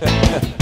Ha ha ha.